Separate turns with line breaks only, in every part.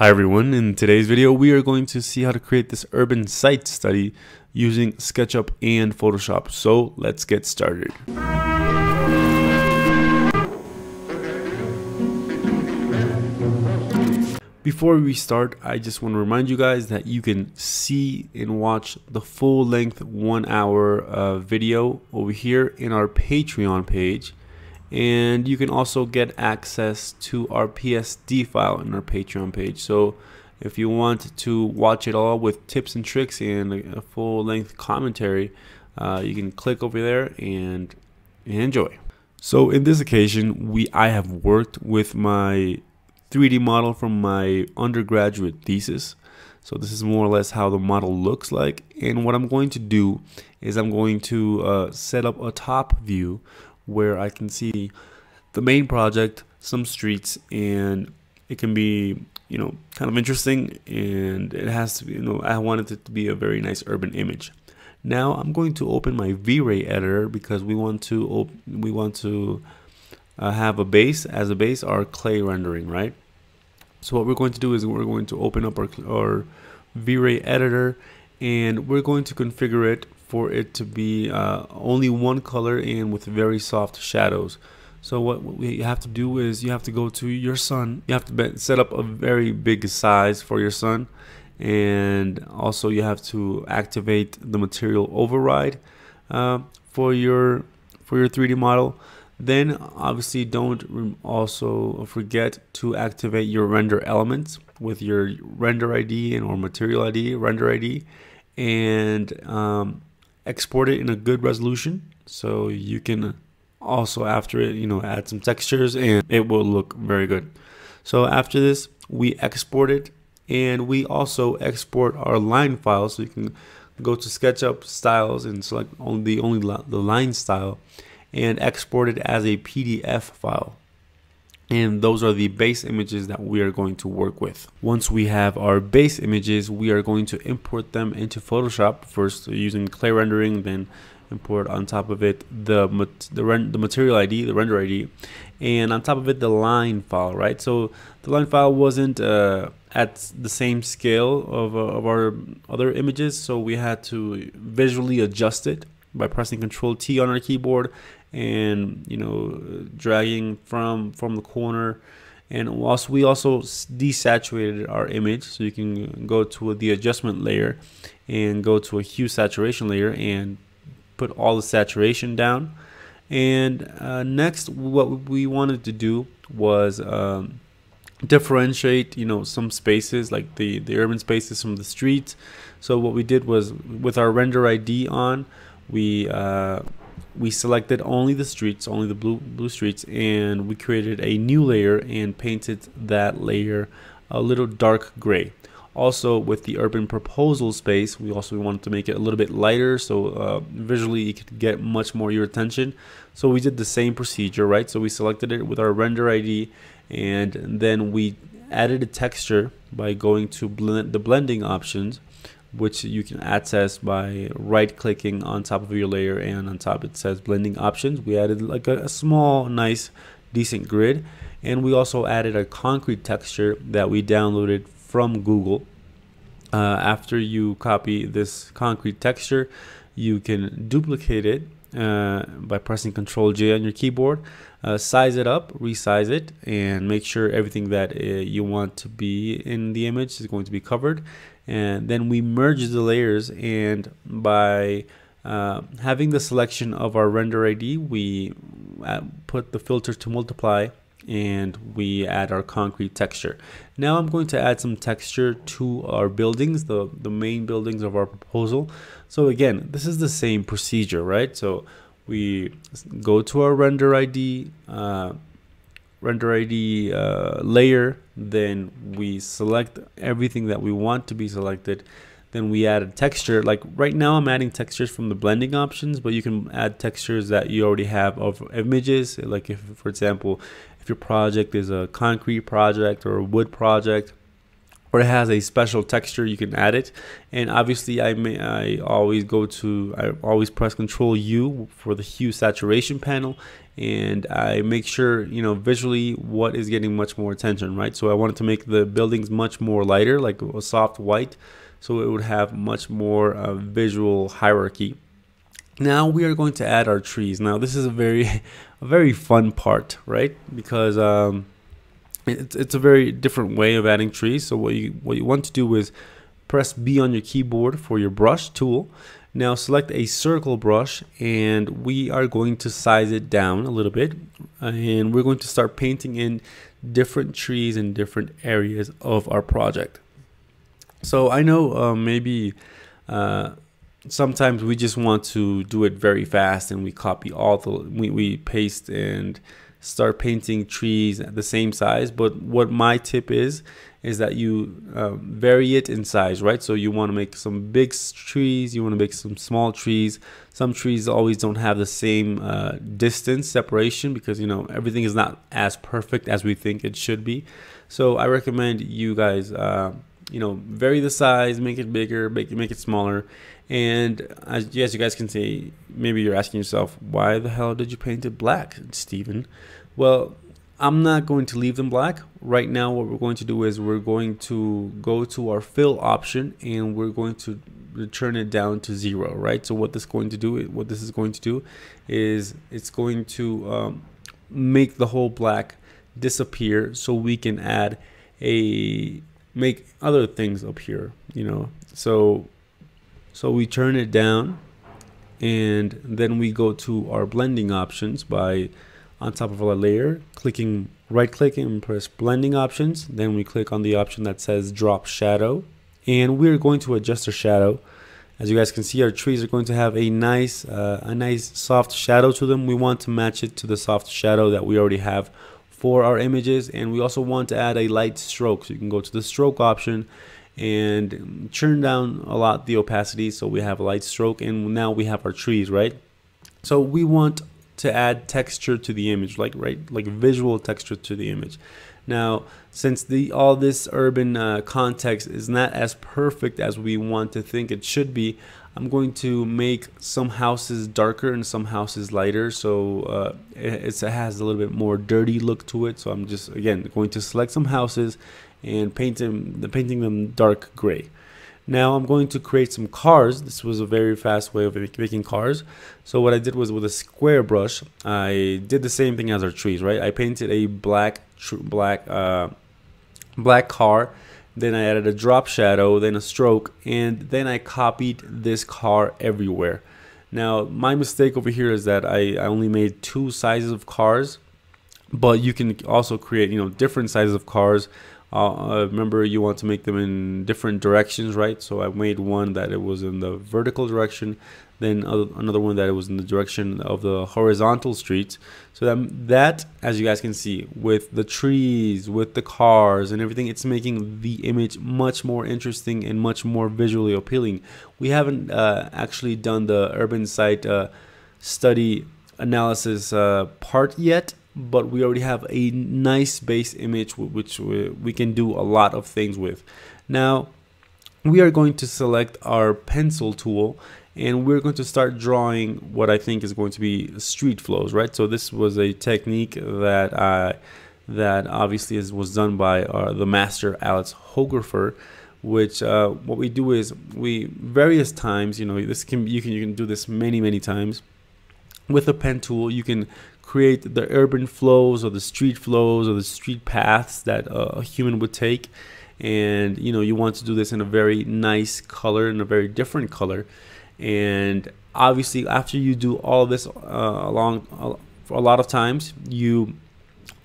Hi everyone, in today's video we are going to see how to create this urban site study using SketchUp and Photoshop. So let's get started. Before we start, I just want to remind you guys that you can see and watch the full length one hour uh, video over here in our Patreon page and you can also get access to our PSD file in our Patreon page. So if you want to watch it all with tips and tricks and a full length commentary, uh, you can click over there and, enjoy. So in this occasion, we I have worked with my 3D model from my undergraduate thesis. So this is more or less how the model looks like. And what I'm going to do is I'm going to uh, set up a top view where I can see the main project, some streets, and it can be you know kind of interesting and it has to be you know I wanted it to be a very nice urban image. Now I'm going to open my V-Ray editor because we want to we want to uh, have a base as a base our clay rendering, right? So what we're going to do is we're going to open up our, our V-Ray editor and we're going to configure it for it to be uh, only one color and with very soft shadows. So what we have to do is you have to go to your sun. You have to set up a very big size for your sun. And also you have to activate the material override uh, for your for your 3D model. Then obviously don't also forget to activate your render elements with your render ID and or material ID, render ID, and um, export it in a good resolution. So you can also after it you know add some textures and it will look very good. So after this we export it. And we also export our line file so you can go to SketchUp styles and select only the only the line style and export it as a PDF file and those are the base images that we are going to work with. Once we have our base images, we are going to import them into Photoshop first using clay rendering, then import on top of it the the, the material ID, the render ID, and on top of it the line file, right? So the line file wasn't uh, at the same scale of, uh, of our other images, so we had to visually adjust it by pressing Control T on our keyboard and you know dragging from from the corner. And also we also desaturated our image so you can go to the adjustment layer and go to a hue saturation layer and put all the saturation down. And uh, next what we wanted to do was um, differentiate you know some spaces like the the urban spaces from the streets. So what we did was with our render ID on we uh, we selected only the streets, only the blue blue streets, and we created a new layer and painted that layer a little dark gray. Also, with the urban proposal space, we also wanted to make it a little bit lighter so uh, visually it could get much more your attention. So we did the same procedure, right? So we selected it with our render ID and then we added a texture by going to blend the blending options which you can access by right clicking on top of your layer and on top it says blending options we added like a, a small nice decent grid and we also added a concrete texture that we downloaded from Google uh, after you copy this concrete texture you can duplicate it uh, by pressing Control J on your keyboard. Uh, size it up, resize it, and make sure everything that uh, you want to be in the image is going to be covered. And then we merge the layers, and by uh, having the selection of our render ID, we uh, put the filter to multiply and we add our concrete texture. Now I'm going to add some texture to our buildings, the, the main buildings of our proposal. So again, this is the same procedure, right? So we go to our render ID, uh, render ID uh, layer, then we select everything that we want to be selected. Then we add a texture. Like right now I'm adding textures from the blending options but you can add textures that you already have of images. Like if for example if your project is a concrete project or a wood project or it has a special texture you can add it. And obviously I may I always go to I always press control U for the hue saturation panel and I make sure you know visually what is getting much more attention right? So I wanted to make the buildings much more lighter like a soft white so it would have much more uh, visual hierarchy. Now we are going to add our trees. Now this is a very a very fun part right? Because um, it's, it's a very different way of adding trees. So what you what you want to do is press B on your keyboard for your brush tool. Now select a circle brush and we are going to size it down a little bit and we're going to start painting in different trees in different areas of our project. So I know uh, maybe uh, sometimes we just want to do it very fast and we copy all the we, we paste and start painting trees the same size but what my tip is is that you uh, vary it in size right? So you want to make some big trees you want to make some small trees. Some trees always don't have the same uh, distance separation because you know everything is not as perfect as we think it should be. So i recommend you guys uh, you know vary the size make it bigger make it make it smaller and as, as you guys can see, maybe you're asking yourself, why the hell did you paint it black, Stephen? Well, I'm not going to leave them black. Right now, what we're going to do is we're going to go to our fill option and we're going to turn it down to zero, right? So what this is going to do, what this is going to do is it's going to um, make the whole black disappear so we can add a, make other things up here, you know? So so we turn it down and then we go to our blending options by on top of our layer, clicking right click and press blending options. Then we click on the option that says drop shadow and we're going to adjust our shadow. As you guys can see, our trees are going to have a nice, uh, a nice soft shadow to them. We want to match it to the soft shadow that we already have for our images. And we also want to add a light stroke. So you can go to the stroke option and turn down a lot the opacity so we have a light stroke and now we have our trees right so we want to add texture to the image like right like visual texture to the image now since the all this urban uh, context is not as perfect as we want to think it should be I'm going to make some houses darker and some houses lighter so uh, it, it has a little bit more dirty look to it so I'm just again going to select some houses and paint them, painting them dark gray. Now I'm going to create some cars. This was a very fast way of making cars. So what I did was with a square brush, I did the same thing as our trees, right? I painted a black, black, uh, black car. Then I added a drop shadow, then a stroke, and then I copied this car everywhere. Now my mistake over here is that I, I only made two sizes of cars, but you can also create you know different sizes of cars uh, remember you want to make them in different directions right so I made one that it was in the vertical direction then another one that was in the direction of the horizontal streets so that, that as you guys can see with the trees with the cars and everything it's making the image much more interesting and much more visually appealing we haven't uh, actually done the urban site uh, study analysis uh, part yet but we already have a nice base image which we can do a lot of things with. Now we are going to select our pencil tool and we're going to start drawing what I think is going to be street flows, right? So this was a technique that I that obviously is, was done by uh, the master Alex Hogrefe, which uh, what we do is we various times, you know, this can you can you can do this many many times with a pen tool. You can create the urban flows or the street flows or the street paths that a human would take and you know you want to do this in a very nice color in a very different color and obviously after you do all this uh, along uh, for a lot of times you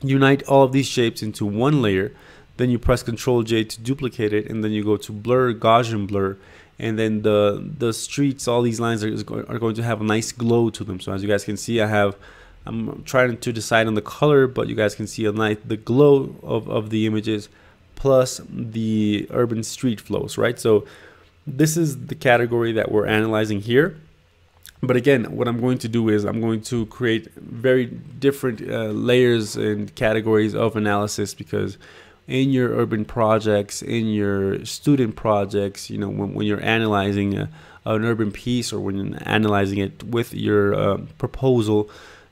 unite all of these shapes into one layer then you press ctrl j to duplicate it and then you go to blur gaussian blur and then the the streets all these lines are, are going to have a nice glow to them so as you guys can see i have I'm trying to decide on the color, but you guys can see a nice the glow of, of the images plus the urban street flows, right? So this is the category that we're analyzing here. But again, what I'm going to do is I'm going to create very different uh, layers and categories of analysis because in your urban projects, in your student projects, you know, when, when you're analyzing a, an urban piece or when you're analyzing it with your uh, proposal,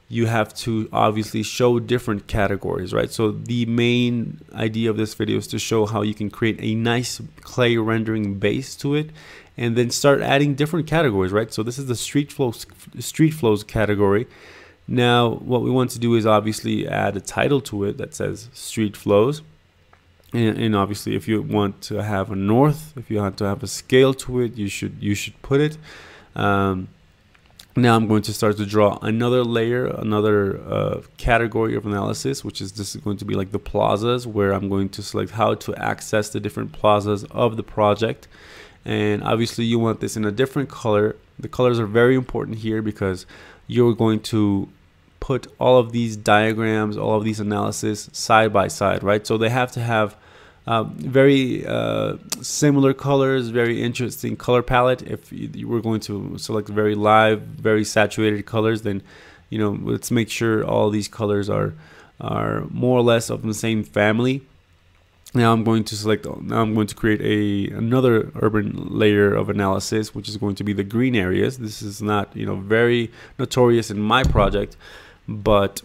you have to obviously show different categories, right? So the main idea of this video is to show how you can create a nice clay rendering base to it and then start adding different categories, right? So this is the street flows street flows category. Now, what we want to do is obviously add a title to it that says street flows and, and, obviously if you want to have a north if you want to have a scale to it you should you should put it um, now I'm going to start to draw another layer another uh, category of analysis which is this is going to be like the plazas where I'm going to select how to access the different plazas of the project. And obviously you want this in a different color. The colors are very important here because you're going to put all of these diagrams all of these analysis side by side right? So they have to have uh, very uh, similar colors, very interesting color palette. If you were going to select very live, very saturated colors, then you know let's make sure all these colors are are more or less of the same family. Now I'm going to select. Now I'm going to create a another urban layer of analysis, which is going to be the green areas. This is not you know very notorious in my project, but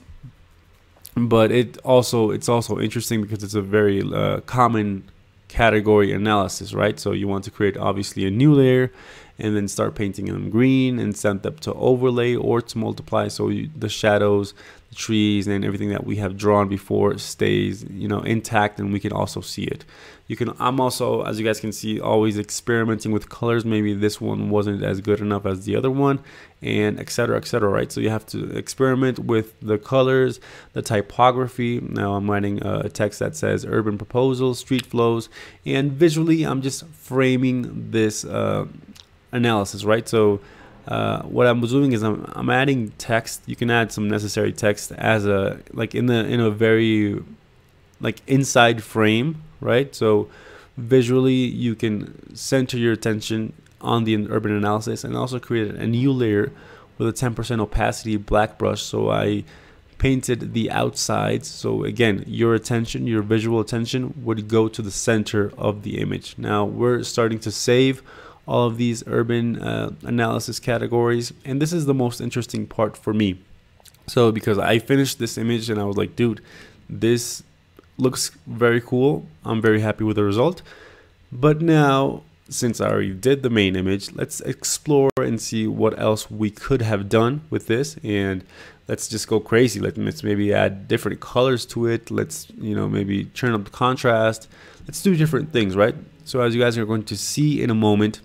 but it also it's also interesting because it's a very uh, common category analysis, right? So you want to create obviously a new layer and then start painting them green and send them to overlay or to multiply. So you, the shadows the trees and everything that we have drawn before stays you know intact and we can also see it. You can i'm also as you guys can see always experimenting with colors. Maybe this one wasn't as good enough as the other one and etc etc right? So you have to experiment with the colors the typography. Now i'm writing a text that says urban proposals street flows and visually i'm just framing this uh, analysis right so uh, what I'm doing is I'm, I'm adding text. You can add some necessary text as a like in the in a very like inside frame, right? So visually you can center your attention on the urban analysis and also create a new layer with a 10% opacity black brush. So I painted the outsides. So again, your attention, your visual attention would go to the center of the image. Now we're starting to save all of these urban uh, analysis categories. And this is the most interesting part for me. So because I finished this image and I was like, dude, this looks very cool. I'm very happy with the result. But now, since I already did the main image, let's explore and see what else we could have done with this. And let's just go crazy. Let's maybe add different colors to it. Let's, you know, maybe turn up the contrast. Let's do different things, right? So as you guys are going to see in a moment,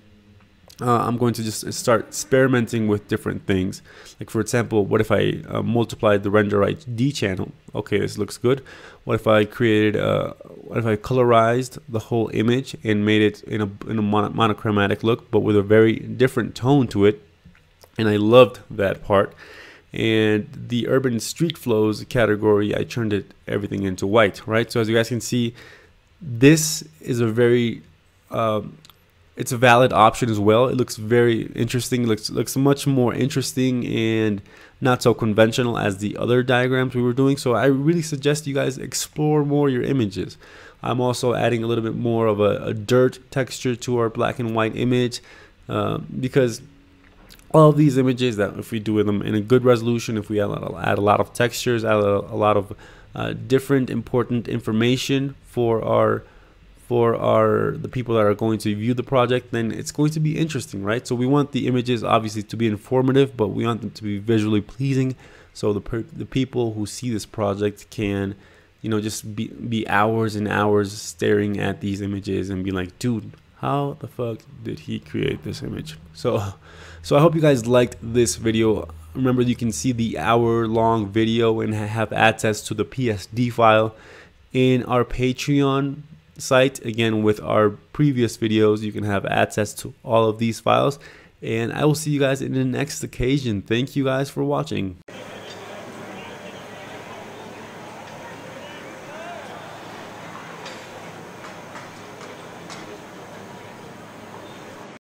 uh, I'm going to just start experimenting with different things. Like for example, what if I uh, multiplied the render ID channel? Okay, this looks good. What if I created, uh, what if I colorized the whole image and made it in a, in a monochromatic look, but with a very different tone to it? And I loved that part. And the urban street flows category, I turned it everything into white, right? So as you guys can see, this is a very um, it's a valid option as well. It looks very interesting. It looks looks much more interesting and not so conventional as the other diagrams we were doing. So I really suggest you guys explore more your images. I'm also adding a little bit more of a, a dirt texture to our black and white image um, because all of these images that if we do them in a good resolution, if we add, a lot of textures, add a, a lot of uh, different important information for our for our the people that are going to view the project then it's going to be interesting right? So we want the images obviously to be informative but we want them to be visually pleasing. So the the people who see this project can you know just be be hours and hours staring at these images and be like dude how the fuck did he create this image? So so i hope you guys liked this video. Remember you can see the hour long video and have access to the psd file in our patreon site. Again, with our previous videos, you can have access to all of these files. And I will see you guys in the next occasion. Thank you guys for watching.